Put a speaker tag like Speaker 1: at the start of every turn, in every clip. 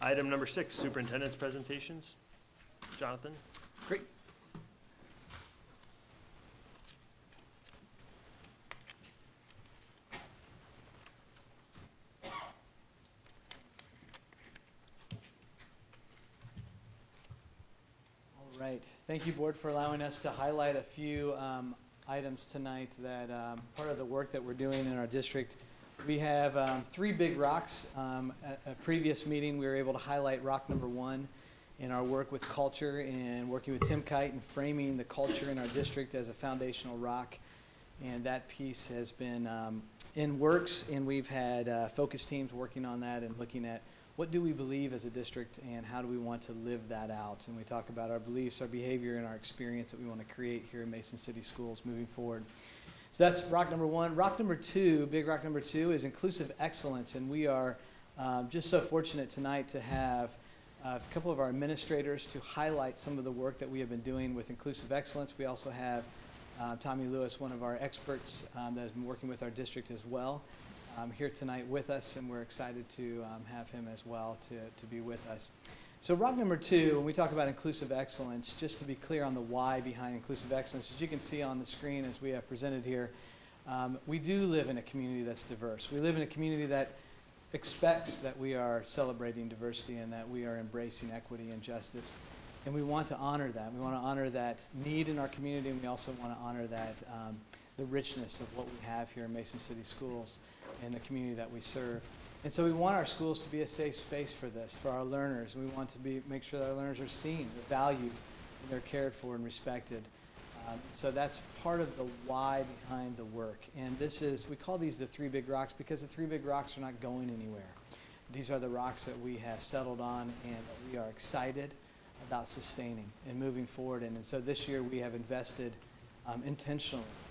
Speaker 1: Item number six, superintendent's presentations. Jonathan?
Speaker 2: Great. All right. Thank you, Board, for allowing us to highlight a few um, items tonight that, um, part of the work that we're doing in our district. We have um, three big rocks. Um, At a previous meeting, we were able to highlight rock number one in our work with culture and working with Tim Kite and framing the culture in our district as a foundational rock. And that piece has been um, in works, and we've had uh, focus teams working on that and looking at what do we believe as a district and how do we want to live that out. And we talk about our beliefs, our behavior, and our experience that we want to create here in Mason City Schools moving forward. So that's rock number one. Rock number two, big rock number two, is inclusive excellence. And we are um, just so fortunate tonight to have uh, a couple of our administrators to highlight some of the work that we have been doing with inclusive excellence. We also have uh, Tommie Lewis, one of our experts um, that has been working with our district as well, um, here tonight with us, and we're excited to um, have him as well to, to be with us. So rock number two, when we talk about inclusive excellence, just to be clear on the why behind inclusive excellence, as you can see on the screen as we have presented here, um, we do live in a community that's diverse. We live in a community that expects that we are celebrating diversity and that we are embracing equity and justice. And we want to honor that. We want to honor that need in our community, and we also want to honor that um, the richness of what we have here in Mason City Schools and the community that we serve. And so we want our schools to be a safe space for this, for our learners. We want to be, make sure that our learners are seen, they're valued, and they're cared for and respected. Um, so that's part of the why behind the work. And this is, we call these the three big rocks because the three big rocks are not going anywhere. These are the rocks that we have settled on and we are excited about sustaining and moving forward. And, and so this year we have invested um, intentionally in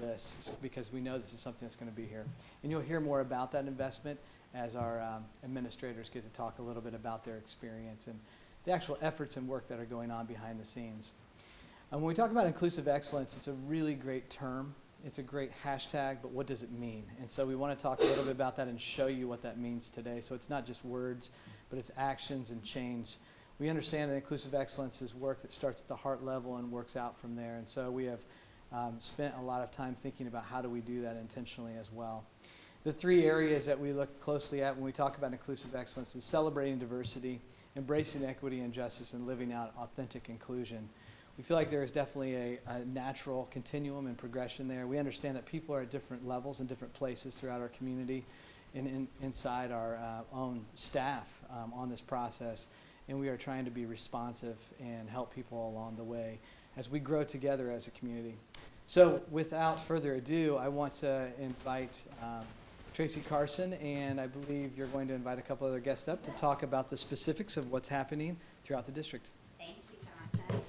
Speaker 2: this because we know this is something that's going to be here. And you'll hear more about that investment as our um, administrators get to talk a little bit about their experience and the actual efforts and work that are going on behind the scenes. And when we talk about inclusive excellence, it's a really great term. It's a great hashtag, but what does it mean? And so we want to talk a little bit about that and show you what that means today. So it's not just words, but it's actions and change. We understand that inclusive excellence is work that starts at the heart level and works out from there. And so we have um, spent a lot of time thinking about how do we do that intentionally as well. The three areas that we look closely at when we talk about inclusive excellence is celebrating diversity, embracing equity and justice, and living out authentic inclusion we feel like there is definitely a, a, natural continuum and progression there. We understand that people are at different levels and different places throughout our community and in, inside our uh, own staff um, on this process. And we are trying to be responsive and help people along the way as we grow together as a community. So without further ado, I want to invite um, Tracey Carson, and I believe you're going to invite a couple other guests up to talk about the specifics of what's happening throughout the district. Thank you, Jonathan.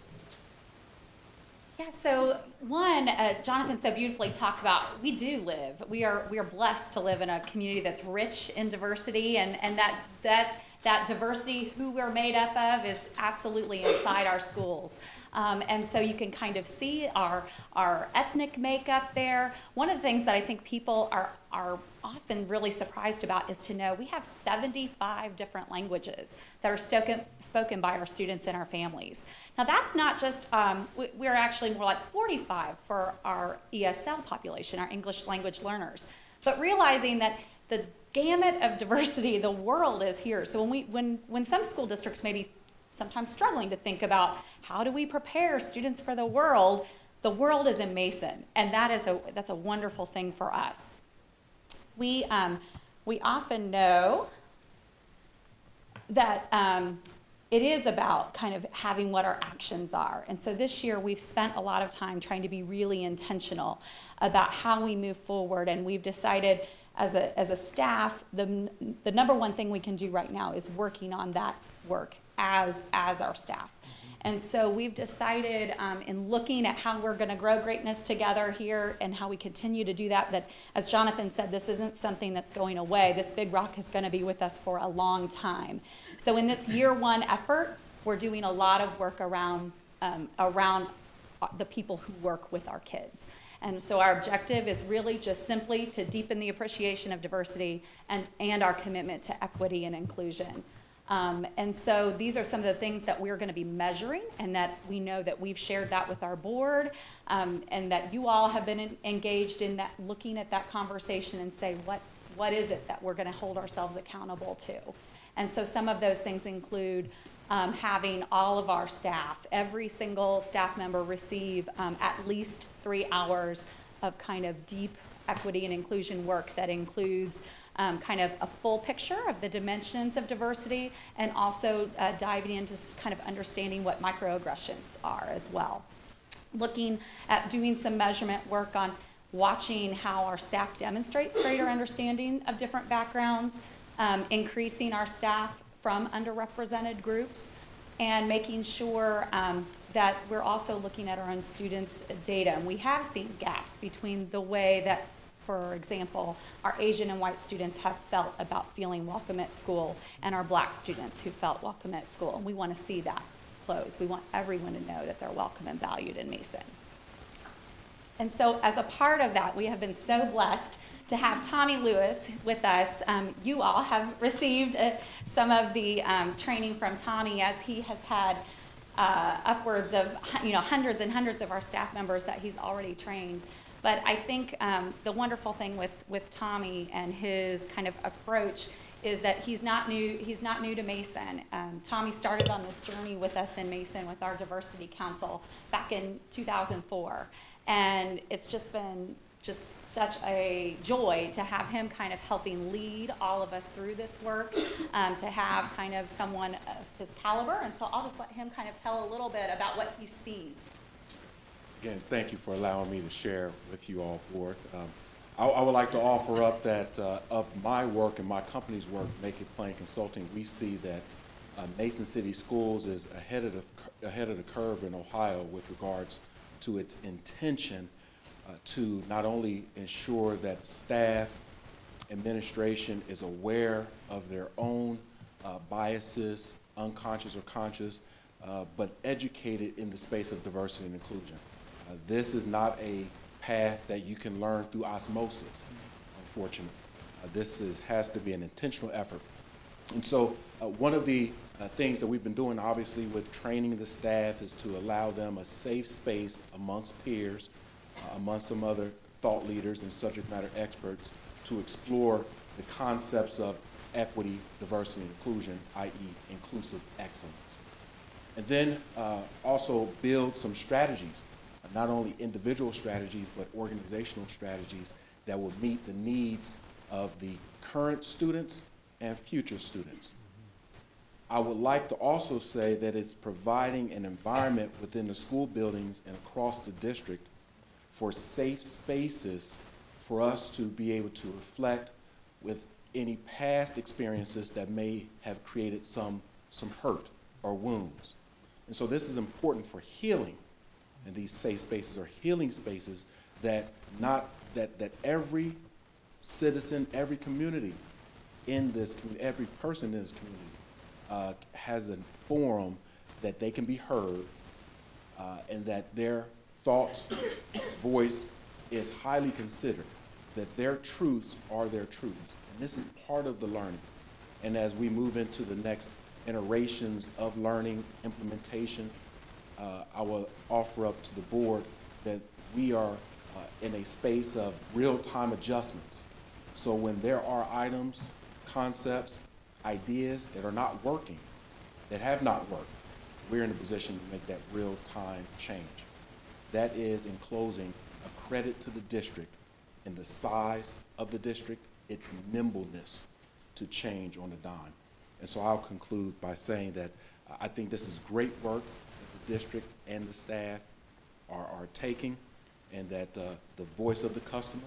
Speaker 3: Yeah, so one, uh, Jonathan so beautifully talked about we do live. We are we are blessed to live in a community that's rich in diversity, and and that that that diversity, who we're made up of, is absolutely inside our schools. Um, and so you can kind of see our, our ethnic makeup there. One of the things that I think people are, are often really surprised about is to know we have 75 different languages that are spoken, spoken by our students and our families. Now that's not just, um, we, are actually more like 45 for our ESL population, our English language learners. But realizing that the gamut of diversity, the world is here. So when we, when, when some school districts maybe sometimes struggling to think about how do we prepare students for the world, the world is in Mason, and that is a that's a wonderful thing for us. We um, we often know that um, it is about kind of having what our actions are. And so this year we've spent a lot of time trying to be really intentional about how we move forward. And we've decided as a, as a staff, the, the number one thing we can do right now is working on that work as, as our staff. And so we've decided um, in looking at how we're going to grow greatness together here and how we continue to do that, that as Jonathan said, this isn't something that's going away. This big rock is going to be with us for a long time. So in this year one effort, we're doing a lot of work around, um, around uh, the people who work with our kids. And so our objective is really just simply to deepen the appreciation of diversity and, and our commitment to equity and inclusion. Um, and so these are some of the things that we're going to be measuring, and that we know that we've shared that with our board, um, and that you all have been en- engaged in that, looking at that conversation and say, what, what is it that we're going to hold ourselves accountable to? And so some of those things include um, having all of our staff, every single staff member receive um, at least three hours of kind of deep equity and inclusion work that includes um, kind of a full picture of the dimensions of diversity and also uh, diving into kind of understanding what microaggressions are as well. Looking at doing some measurement work on watching how our staff demonstrates greater understanding of different backgrounds, um, increasing our staff from underrepresented groups, and making sure um, that we're also looking at our own students' data. And we have seen gaps between the way that, for example, our Asian and white students have felt about feeling welcome at school and our black students who felt welcome at school. And we want to see that close. We want everyone to know that they're welcome and valued in Mason. And so, as a part of that, we have been so blessed to have Tommie Lewis with us. Um, you all have received uh, some of the um, training from Tommie as he has had uh, upwards of you know hundreds and hundreds of our staff members that he's already trained. But I think um, the wonderful thing with, with Tommie and his kind of approach is that he's not new. He's not new to Mason. Um, Tommie started on this journey with us in Mason with our diversity council back in 2004, and it's just been just such a joy to have him kind of helping lead all of us through this work, um, to have kind of someone of his caliber. And so I'll just let him kind of tell a little bit about what he's seen.
Speaker 4: Again, thank you for allowing me to share with you all, Board. Um, I, I would like to offer up that uh, of my work and my company's work, Make It Plain Consulting, we see that uh, Mason City Schools is ahead of the, ahead of the curve in Ohio with regards to its intention uh, to not only ensure that staff, administration is aware of their own uh, biases, unconscious or conscious, uh, but educated in the space of diversity and inclusion. Uh, This is not a path that you can learn through osmosis, unfortunately. Uh, This is, has to be an intentional effort. And so, uh, one of the things that we've been doing, obviously, with training the staff is to allow them a safe space amongst peers, uh, amongst some other thought leaders and subject matter experts to explore the concepts of equity, diversity, and inclusion, i.e., inclusive excellence. And then uh, also build some strategies, not only individual strategies, but organizational strategies that will meet the needs of the current students and future students. I would like to also say that it's providing an environment within the school buildings and across the district for safe spaces for us to be able to reflect with any past experiences that may have created some, some hurt or wounds. And so this is important for healing. And these safe spaces are healing spaces that not that, that every citizen, every community in this community, every person in this community uh, has a forum that they can be heard uh, and that their thoughts, voice is highly considered, that their truths are their truths. And this is part of the learning. And as we move into the next iterations of learning implementation, uh, I will offer up to the board that we are uh, in a space of real-time adjustments. So when there are items, concepts, ideas that are not working, that have not worked, we're in a position to make that real-time change. That is, in closing, a credit to the district in the size of the district, its nimbleness to change on a dime. And so I'll conclude by saying that I think this is great work that the district and the staff are, are taking, and that uh, the voice of the customer,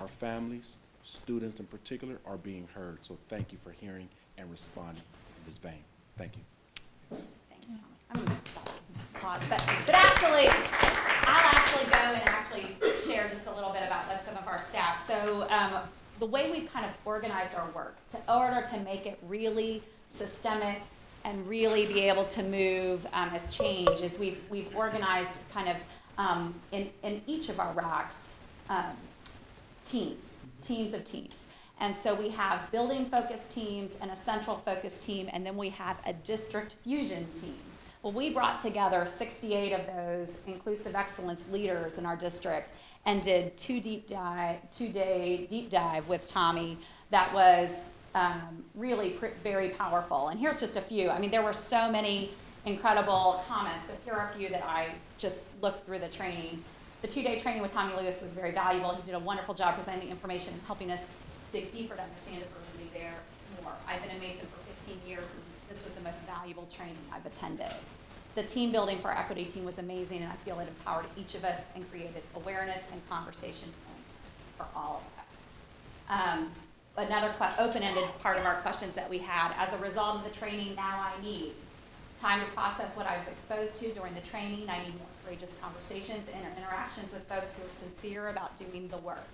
Speaker 4: our families, students in particular, are being heard. So thank you for hearing and responding in this vein. Thank you.
Speaker 3: Thank you, Thomas. I'm gonna stop pause, but, but actually, actually go and actually share just a little bit about what some of our staff. So, um, the way we've kind of organized our work to order to make it really systemic and really be able to move um, as change is we've we've organized kind of um, in in each of our racks um, teams, teams of teams. And so we have building focused teams and a central focused team, and then we have a district fusion team. Well, we brought together 68 of those inclusive excellence leaders in our district and did two deep dive, two day deep dive with Tommie that was um, really very powerful. And here's just a few. I mean, there were so many incredible comments, but here are a few that I just looked through the training. The two day training with Tommie Lewis was very valuable. He did a wonderful job presenting the information, and helping us dig deeper to understand diversity there more. I've been in Mason for 15 years, and this was the most valuable training I've attended. The team building for our equity team was amazing, and I feel it empowered each of us and created awareness and conversation points for all of us. Um, another open-ended part of our questions that we had, as a result of the training, now I need time to process what I was exposed to during the training. I need more courageous conversations and interactions with folks who are sincere about doing the work.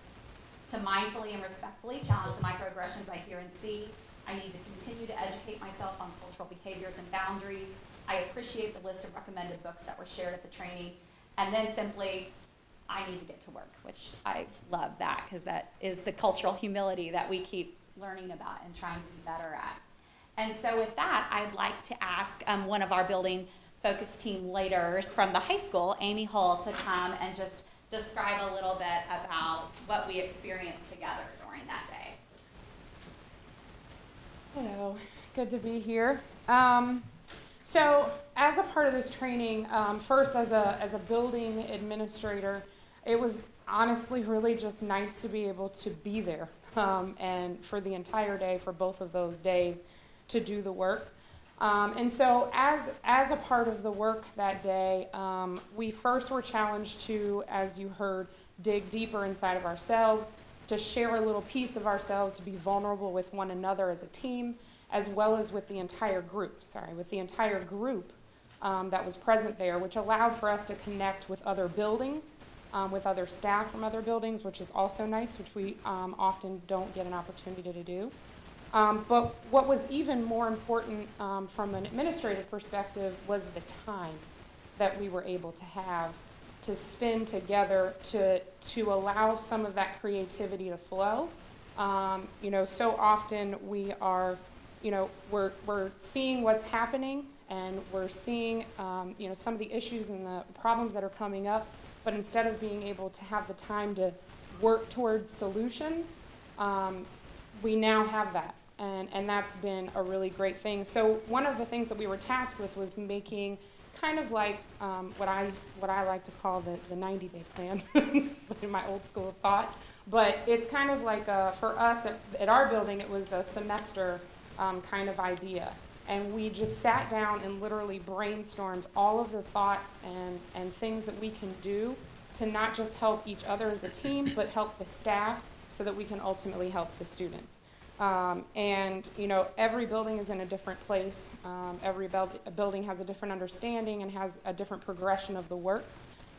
Speaker 3: To mindfully and respectfully challenge the microaggressions I hear and see. I need to continue to educate myself on cultural behaviors and boundaries. I appreciate the list of recommended books that were shared at the training. And then simply, I need to get to work, which I love that because that is the cultural humility that we keep learning about and trying to be better at. And so with that, I'd like to ask um, one of our building focus team leaders from the high school, Amy Hull, to come and just describe a little bit about what we experienced together during that day.
Speaker 5: Hello, good to be here. Um, so, as a part of this training, um, first as a as a building administrator, it was honestly really just nice to be able to be there um, and for the entire day for both of those days to do the work. Um, and so, as as a part of the work that day, um, we first were challenged to, as you heard, dig deeper inside of ourselves, to share a little piece of ourselves, to be vulnerable with one another as a team, as well as with the entire group. Sorry, with the entire group um, that was present there, which allowed for us to connect with other buildings, um, with other staff from other buildings, which is also nice, which we um, often don't get an opportunity to do. Um, but what was even more important um, from an administrative perspective was the time that we were able to have to spin together to to allow some of that creativity to flow. Um, you know, so often we are, you know, we're we're seeing what's happening and we're seeing, um, you know, some of the issues and the problems that are coming up. But instead of being able to have the time to work towards solutions, um, we now have that. And, and that's been a really great thing. So one of the things that we were tasked with was making kind of like um, what I what I like to call the, the 90 day plan in my old school of thought. But it's kind of like a, for us at, at our building, it was a semester um, kind of idea. And we just sat down and literally brainstormed all of the thoughts and, and things that we can do to not just help each other as a team, but help the staff so that we can ultimately help the students. Um, and you know, every building is in a different place. Um, every build, building has a different understanding and has a different progression of the work.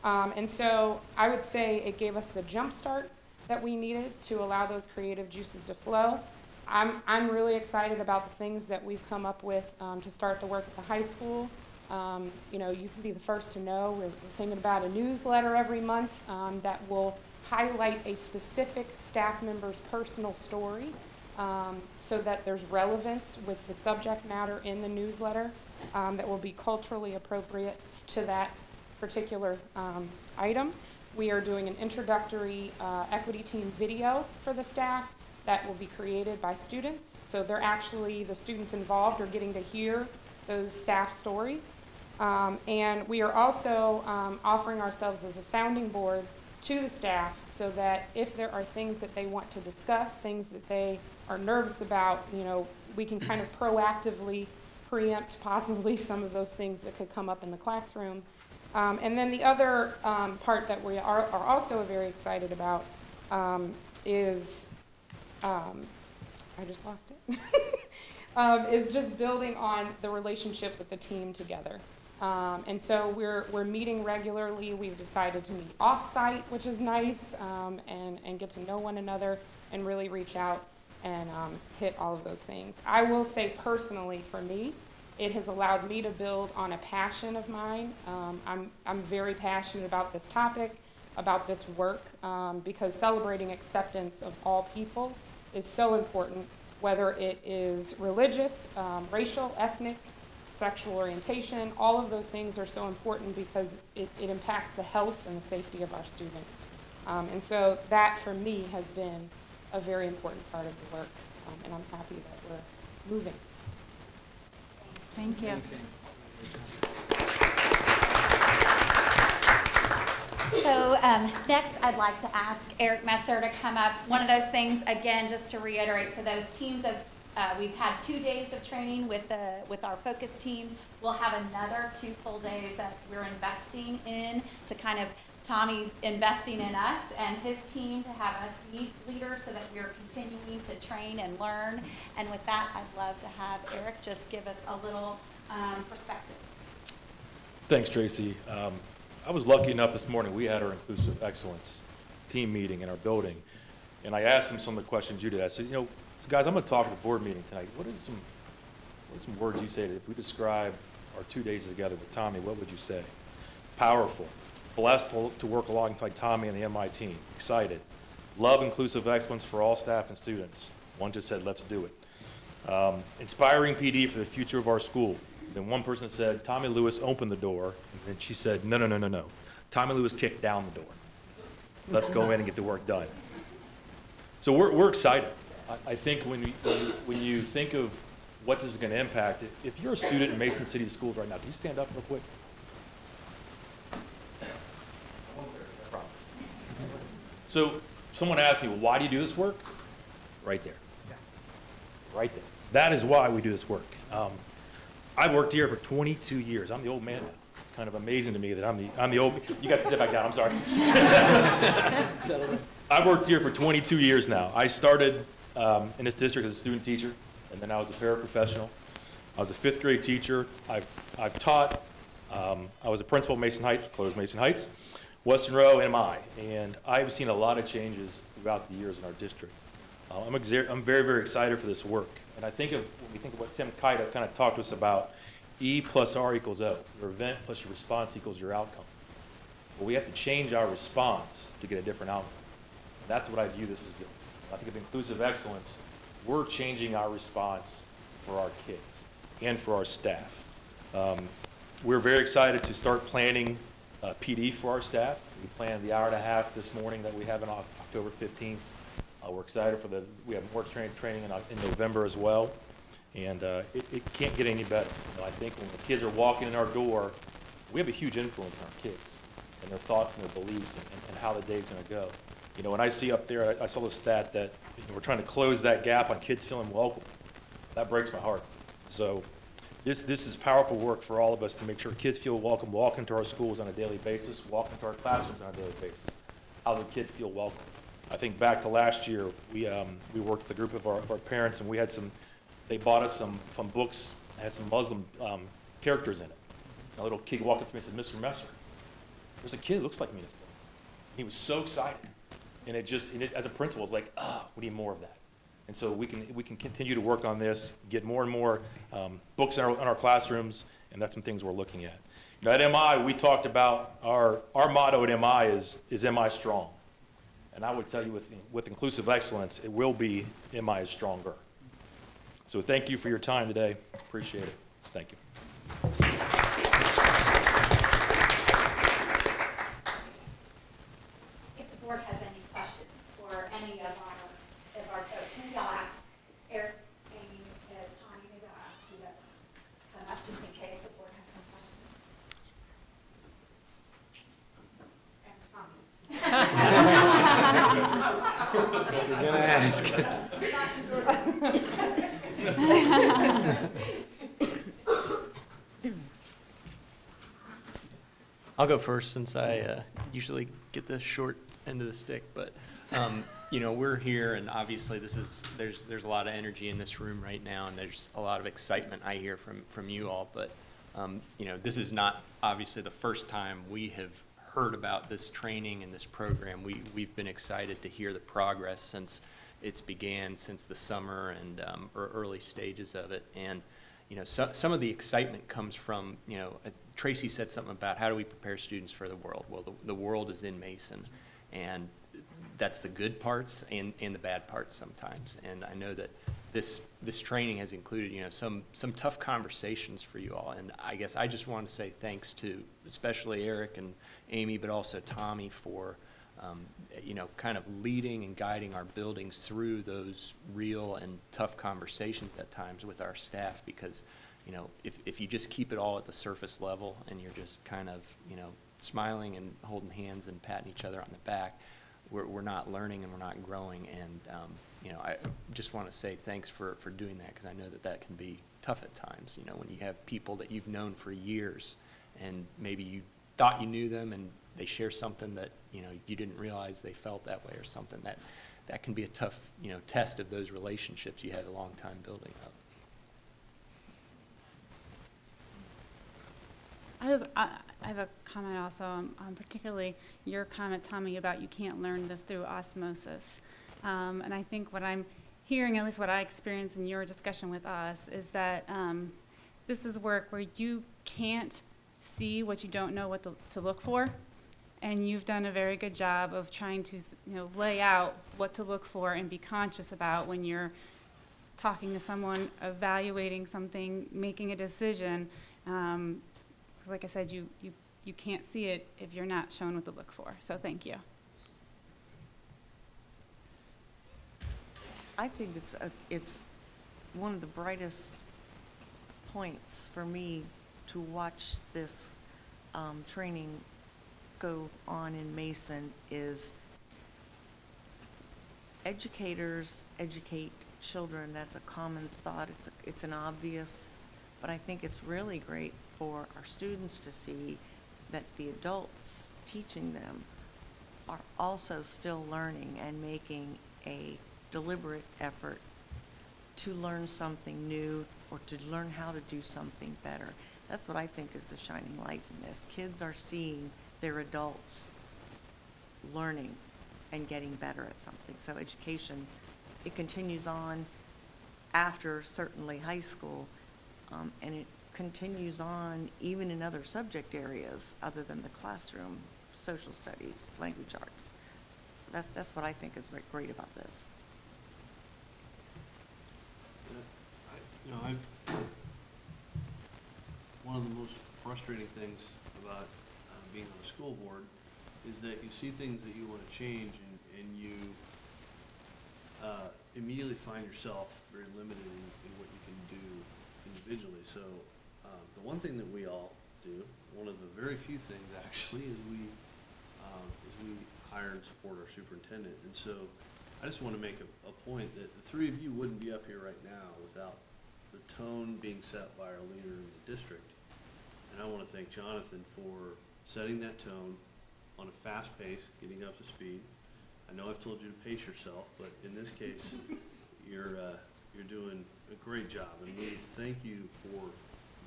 Speaker 5: Um, and so I would say it gave us the jump start that we needed to allow those creative juices to flow. I'm, I'm really excited about the things that we've come up with um, to start the work at the high school. Um, you know, you can be the first to know. We're, we're thinking about a newsletter every month um, that will highlight a specific staff member's personal story um, so that there's relevance with the subject matter in the newsletter um, that will be culturally appropriate to that particular um, item. We are doing an introductory uh, equity team video for the staff that will be created by students. So they're actually, the students involved are getting to hear those staff stories. Um, and we are also um, offering ourselves as a sounding board to the staff so that if there are things that they want to discuss, things that they are nervous about, you know, we can kind of proactively preempt possibly some of those things that could come up in the classroom. Um, and then the other um, part that we are, are, also very excited about um, is, um, I just lost it, um, is just building on the relationship with the team together. Um, and so we're, we're meeting regularly. We've decided to meet off-site, which is nice, um, and, and get to know one another and really reach out and um, hit all of those things. I will say personally, for me, it has allowed me to build on a passion of mine. Um, I'm, I'm very passionate about this topic, about this work, um, because celebrating acceptance of all people is so important, whether it is religious, um, racial, ethnic, sexual orientation, all of those things are so important because it, it impacts the health and the safety of our students. Um, and so that, for me, has been a very important part of the work, um, and I'm happy that we're moving.
Speaker 6: Thank you.
Speaker 2: Thanks,
Speaker 3: So um, next, I'd like to ask Eric Messer to come up. One of those things, again, just to reiterate, so those teams of, uh, we've had two days of training with the, with our focus teams. We'll have another two full days that we're investing in to kind of, Tommie investing in us and his team to have us be leaders so that we're continuing to train and learn. And with that, I'd love to have Eric just give us a little um, perspective.
Speaker 7: Thanks, Tracey. Um, I was lucky enough this morning, we had our Inclusive Excellence team meeting in our building, and I asked them some of the questions you did. I said, you know, guys, I'm gonna talk at the board meeting tonight. What is some, what are some words you say that if we describe our two days together with Tommie, what would you say? Powerful, blessed to, to work alongside Tommie and the MI team, excited, love inclusive excellence for all staff and students. One just said, let's do it. Um, inspiring PD for the future of our school. Then one person said, Tommie Lewis opened the door, and then she said, no, no, no, no, no. Tommie Lewis kicked down the door. Let's go in and get the work done. So we're, we're excited. I, I think when you, when you- when you think of what this is gonna impact, if you're a student in Mason City Schools right now, can you stand up real quick? So someone asked me, well, why do you do this work? Right there. Right there. That is why we do this work. Um, I've worked here for 22 years. I'm the old man now. It's kind of amazing to me that I'm the, I'm the old, you guys can sit back down, I'm sorry. I've worked here for 22 years now. I started um, in this district as a student teacher, and then I was a paraprofessional. I was a fifth grade teacher. I've, I've taught. Um, I was a principal at Mason Heights, closed Mason Heights, Western Row, and MI. And I've seen a lot of changes throughout the years in our district. Uh, I'm, I'm very, very excited for this work. And I think of, when we think of what Tim Kite has kind of talked to us about, E plus R equals O. Your event plus your response equals your outcome. But we have to change our response to get a different outcome. And that's what I view this as doing. I think of inclusive excellence, we're changing our response for our kids and for our staff. Um, We're very excited to start planning uh, PD for our staff. We planned the hour and a half this morning that we have on October 15th. Uh, We're excited for the, we have more train- training in in November as well. And uh, it it can't get any better. You know, I think when the kids are walking in our door, we have a huge influence on our kids and their thoughts and their beliefs and, and how the day's gonna go. You know, when I see up there, I, I saw the stat that, you know, we're trying to close that gap on kids feeling welcome. That breaks my heart. So, this, this is powerful work for all of us to make sure kids feel welcome, walk into our schools on a daily basis, walk into our classrooms on a daily basis. How's a kid feel welcome? I think back to last year, we, um, we worked with a group of our, of our parents and we had some, they bought us some, some books, that had some Muslim, um, characters in it. A little kid walked up to me and said, Mr. Messer, there's a kid that looks like me in this book. He was so excited. And it just, and it, as a principal, it's like, ah, we need more of that. And so we can, we can continue to work on this, get more and more um, books in our, in our classrooms, and that's some things we're looking at. You know, at MI, we talked about, our, our motto at MI is, is MI strong? And I would tell you with, with inclusive excellence, it will be MI is stronger. So thank you for your time today. Appreciate it. Thank you.
Speaker 3: If the board has any questions for any of our, of our folks, maybe I'll ask Eric, Amy, uh, Tony, maybe I'll ask you to come up just in case the board has some questions. Ask Tommie.
Speaker 2: If you're gonna ask.
Speaker 8: I'll go first since I uh, usually get the short end of the stick. But um, you know, we're here, and obviously, this is there's there's a lot of energy in this room right now, and there's a lot of excitement I hear from from you all. But um, you know, this is not obviously the first time we have heard about this training and this program. We we've been excited to hear the progress since it's began, since the summer and um, early stages of it, and you know, so, some of the excitement comes from, you know, uh, Tracey said something about how do we prepare students for the world? Well, the, the world is in Mason. And that's the good parts and, and the bad parts sometimes. And I know that this, this training has included, you know, some, some tough conversations for you all. And I guess I just want to say thanks to especially Eric and Amy, but also Tommie for, um, you know, kind of leading and guiding our buildings through those real and tough conversations at times with our staff because, you know, if, if you just keep it all at the surface level and you're just kind of, you know, smiling and holding hands and patting each other on the back, we're, we're not learning and we're not growing. And, um, you know, I just want to say thanks for, for doing that because I know that that can be tough at times, you know, when you have people that you've known for years and maybe you thought you knew them and they share something that, you know, you didn't realize they felt that way or something, that, that can be a tough, you know, test of those relationships you had a long time building up.
Speaker 6: I was, I, I have a comment also, um, um, particularly your comment, Tommie, about you can't learn this through osmosis. Um, and I think what I'm hearing, at least what I experienced in your discussion with us, is that, um, this is work where you can't see what you don't know what to, to look for. And you've done a very good job of trying to, you know, lay out what to look for and be conscious about when you're talking to someone, evaluating something, making a decision. Um, like I said, you, you, you can't see it if you're not shown what to look for. So thank you.
Speaker 9: I think it's, a- it's one of the brightest points for me to watch this um, training go on in Mason is educators educate children. That's a common thought. It's, a- it's an obvious, but I think it's really great for our students to see that the adults teaching them are also still learning and making a deliberate effort to learn something new or to learn how to do something better. That's what I think is the shining light in this. Kids are seeing their adults learning and getting better at something. So education, it continues on after certainly high school, um, and it continues on even in other subject areas other than the classroom, social studies, language arts. So that's, that's what I think is great about this.
Speaker 10: You know, I, one of the most frustrating things about being on the school board is that you see things that you want to change and, and you uh, immediately find yourself very limited in, in what you can do individually. So, um, the one thing that we all do, one of the very few things actually, is we, um, is we hire and support our superintendent. And so, I just want to make a, a point that the three of you wouldn't be up here right now without the tone being set by our leader in the district. And I want to thank Jonathan for setting that tone on a fast pace, getting up to speed. I know I've told you to pace yourself, but in this case, you're, uh, you're doing a great job. And we thank you for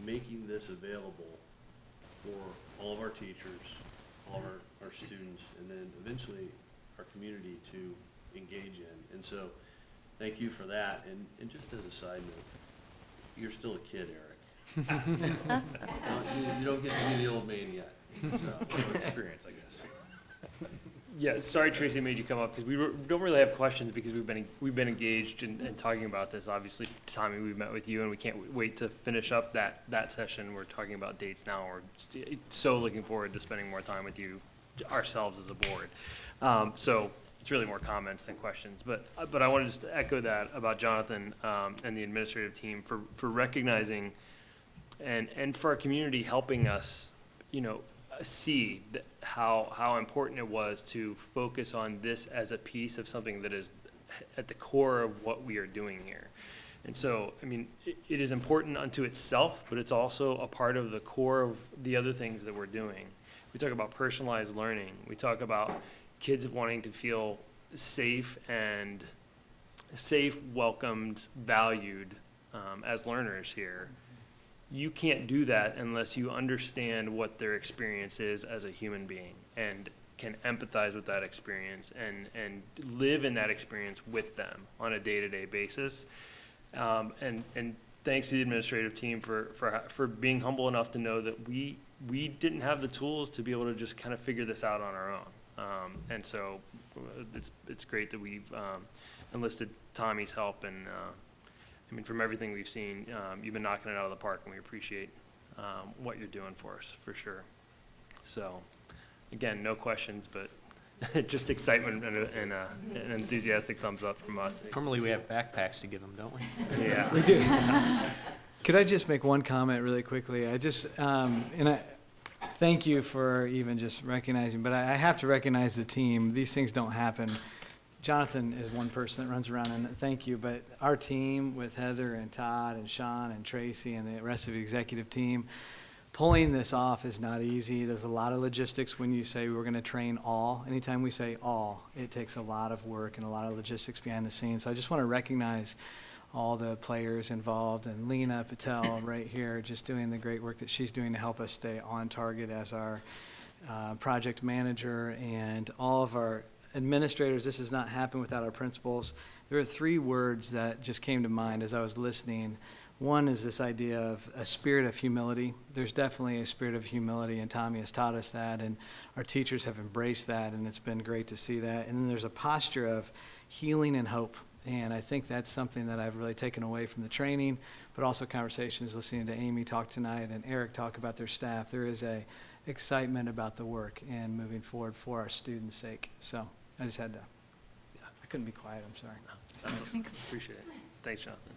Speaker 10: making this available for all of our teachers, all of our, our students, and then eventually our community to engage in. And so, thank you for that. And, and just as a side note, you're still a kid, Eric. You you don't get to be the old man yet, so.
Speaker 7: Experience, I guess.
Speaker 1: Yeah, sorry Tracey made you come up, because we don't really have questions, because we've been, we've been engaged in, in talking about this. Obviously, Tommie, we've met with you, and we can't wait to finish up that, that session. We're talking about dates now, we're st- so looking forward to spending more time with you, ourselves as a board. Um, so, it's really more comments than questions, but, but I just to echo that about Jonathan, um, and the administrative team for, for recognizing and, and for our community helping us, you know, see how, how important it was to focus on this as a piece of something that is at the core of what we are doing here. And so, I mean, it, it is important unto itself, but it's also a part of the core of the other things that we're doing. We talk about personalized learning. We talk about kids wanting to feel safe and safe, welcomed, valued um, as learners here you can't do that unless you understand what their experience is as a human being and can empathize with that experience and, and live in that experience with them on a day-to-day basis. Um, and, and thanks to the administrative team for, for, for being humble enough to know that we, we didn't have the tools to be able to just kind of figure this out on our own. Um, and so uh, it's, it's great that we've, um, enlisted Tommie's help and, uh, I mean, from everything we've seen, um, you've been knocking it out of the park and we appreciate, um, what you're doing for us, for sure. So, again, no questions, but just excitement and, a- and a, an enthusiastic thumbs up from us.
Speaker 8: Normally, we have backpacks to give them, don't we?
Speaker 1: Yeah.
Speaker 2: We do. Could I just make one comment really quickly? I just, um, and I, thank you for even just recognizing, but I I have to recognize the team. These things don't happen. Jonathan is one person that runs around, and thank you, but our team with Heather and Todd and Sean and Tracey and the rest of the executive team, pulling this off is not easy. There's a lot of logistics when you say we're going to train all. Anytime we say all, it takes a lot of work and a lot of logistics behind the scenes. So I just want to recognize all the players involved and Lena Patel right here just doing the great work that she's doing to help us stay on target as our uh, project manager and all of our administrators. This has not happened without our principals. There are three words that just came to mind as I was listening. One is this idea of a spirit of humility. There's definitely a spirit of humility, and Tommie has taught us that, and our teachers have embraced that, and it's been great to see that. And then there's a posture of healing and hope. And I think that's something that I've really taken away from the training, but also conversations listening to Amy talk tonight and Eric talk about their staff. There is a excitement about the work and moving forward for our students' sake. So I just had to, yeah, I couldn't be quiet, I'm sorry.
Speaker 1: That's awesome. Appreciate it. Thanks, Jonathan.